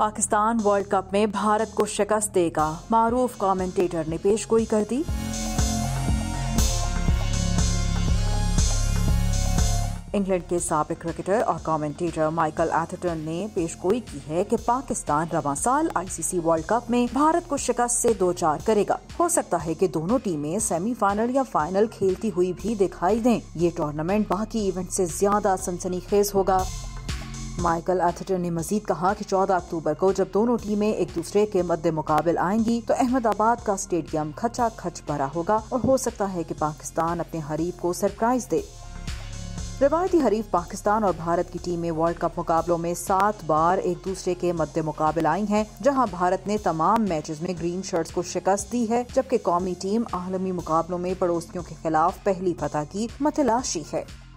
Pakistan world cup में भारत को शिकस्त देगा। मारूफ कमेंटेटर ने पेश गोई कर दी। इंग्लैंड के सबक क्रिकेटर और कमेंटेटर माइकल एथरटन ने पेशगोई की है कि पाकिस्तान रवा साल आईसीसी वर्ल्ड कप में भारत को शिकस्त से दो चार करेगा। हो सकता है कि दोनों टीमें सेमीफाइनल या फाइनल खेलती हुई भी दिखाई दें। ये टूर्नामेंट बाकी इवेंट से ज़्यादा सनसनीखेज होगा। माइकल एथरटन ने मजीद कहा कि 14 अक्टूबर को जब दोनों टीमें एक दूसरे के मद्दे मुकाबल आएँगी तो अहमदाबाद का स्टेडियम खचा खच भरा होगा और हो सकता है कि पाकिस्तान अपने हरीफ को सरप्राइज़ दे। रिवायती हरीफ पाकिस्तान और भारत की टीमें वर्ल्ड कप मुकाबलों में सात बार एक दूसरे के मद्दे मुकाबल आई हैं, जहाँ भारत ने तमाम मैचेस में ग्रीन शर्ट्स को शिकस्त दी है, जबकि कौमी टीम आलमी मुकाबलों में पड़ोसियों के खिलाफ पहली फतह की मतलाशी है।